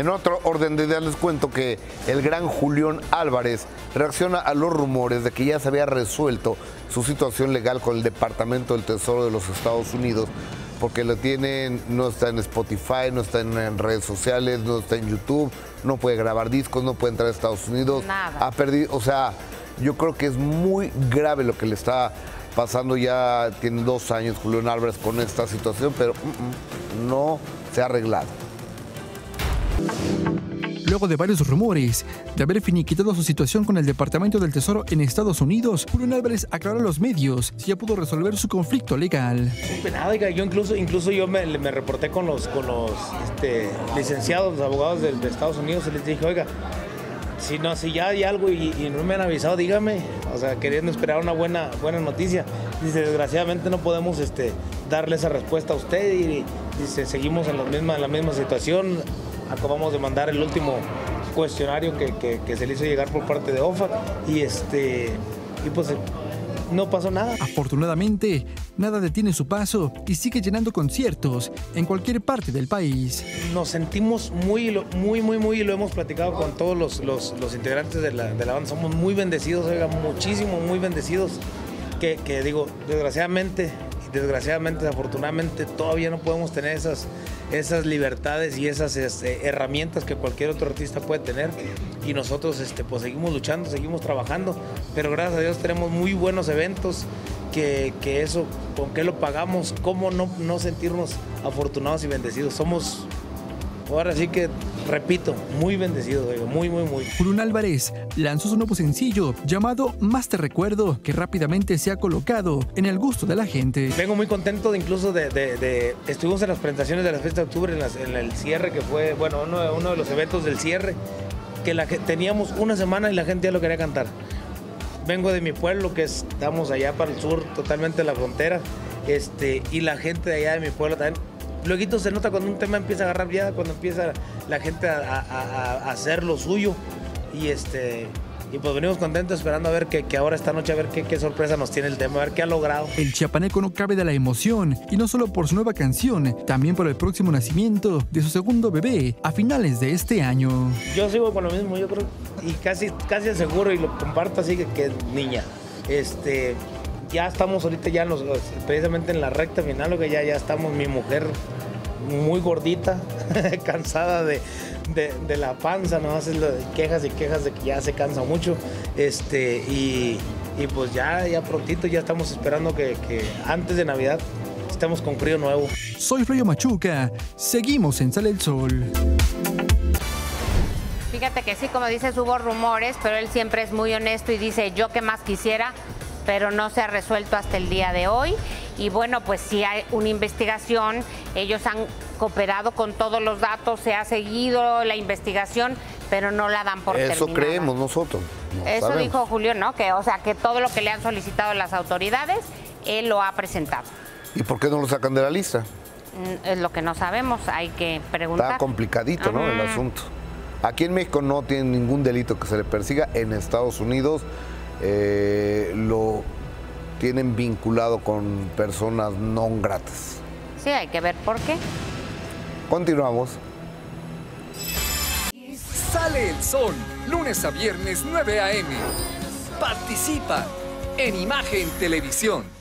En otro orden de ideas les cuento que el gran Julián Álvarez reacciona a los rumores de que ya se había resuelto su situación legal con el Departamento del Tesoro de los Estados Unidos porque lo tienen, no está en Spotify, no está en, redes sociales, no está en YouTube, no puede grabar discos, no puede entrar a Estados Unidos. Nada. Ha perdido, o sea, yo creo que es muy grave lo que le está pasando ya, tiene dos años Julián Álvarez con esta situación, pero mm, mm, no se ha arreglado. Luego de varios rumores de haber finiquitado su situación con el Departamento del Tesoro en Estados Unidos, Julián Álvarez aclaró a los medios si ya pudo resolver su conflicto legal. Yo incluso, incluso yo me, reporté con los, con los este, licenciados, los abogados de, Estados Unidos y les dije, oiga, si no, si ya hay algo y, no me han avisado, dígame. O sea, queriendo esperar una buena, buena noticia. Dice, desgraciadamente no podemos este, darle esa respuesta a usted y, dice, seguimos en la misma, en la misma situación acabamos de mandar el último cuestionario que, se le hizo llegar por parte de OFA y este y pues no pasó nada. Afortunadamente, nada detiene su paso y sigue llenando conciertos en cualquier parte del país. Nos sentimos muy, muy, muy, muy, y lo hemos platicado con todos los, los, integrantes de la, de la, banda, somos muy bendecidos, oiga, muchísimo, muy bendecidos, que, que digo, desgraciadamente desgraciadamente, desafortunadamente, todavía no podemos tener esas, esas libertades y esas este, herramientas que cualquier otro artista puede tener. Y nosotros este, pues, seguimos luchando, seguimos trabajando, pero gracias a Dios tenemos muy buenos eventos. Que, eso, ¿con qué lo pagamos? ¿Cómo no, no sentirnos afortunados y bendecidos? Somos ahora sí que, repito, muy bendecido, muy, muy, muy. Julián Álvarez lanzó su nuevo sencillo llamado Más te recuerdo, que rápidamente se ha colocado en el gusto de la gente. Vengo muy contento de incluso de, estuvimos en las presentaciones de la fiesta de octubre, en, el cierre que fue, bueno, uno, de los eventos del cierre, que la, teníamos una semana y la gente ya lo quería cantar. Vengo de mi pueblo, que estamos allá para el sur, totalmente la frontera, este, y la gente de allá de mi pueblo también Luego se nota cuando un tema empieza a agarrar viada, cuando empieza la gente a, hacer lo suyo. Y este. Y pues venimos contentos esperando a ver que, ahora esta noche a ver qué, qué, sorpresa nos tiene el tema, a ver qué ha logrado. El chiapaneco no cabe de la emoción, y no solo por su nueva canción, también por el próximo nacimiento de su segundo bebé a finales de este año. Yo sigo con lo mismo, yo creo, y casi, casi aseguro y lo comparto así que, que niña. Este, ya estamos ahorita ya los, precisamente en la recta final, que ya, ya estamos, mi mujer muy gordita, cansada de, la panza, no hace quejas y quejas de que ya se cansa mucho. Este, y, pues ya, ya prontito, ya estamos esperando que, antes de Navidad estemos con frío nuevo. Soy Frío Machuca, seguimos en Sale el Sol. Fíjate que sí, como dices, hubo rumores, pero él siempre es muy honesto y dice, yo que más quisiera, pero no se ha resuelto hasta el día de hoy. Y bueno, pues si hay una investigación, ellos han cooperado con todos los datos, se ha seguido la investigación, pero no la dan por Eso creemos nosotros. Eso dijo Julio, ¿no? Que, o sea, que todo lo que le han solicitado las autoridades, él lo ha presentado. ¿Y por qué no lo sacan de la lista? Mm, es lo que no sabemos, hay que preguntar. Está complicadito, ¿no? El asunto. Aquí en México no tiene ningún delito que se le persiga. En Estados Unidos eh, lo tienen vinculado con personas no gratas. Sí, hay que ver por qué. Continuamos. Sale el sol, lunes a viernes 9 a.m. Participa en Imagen Televisión.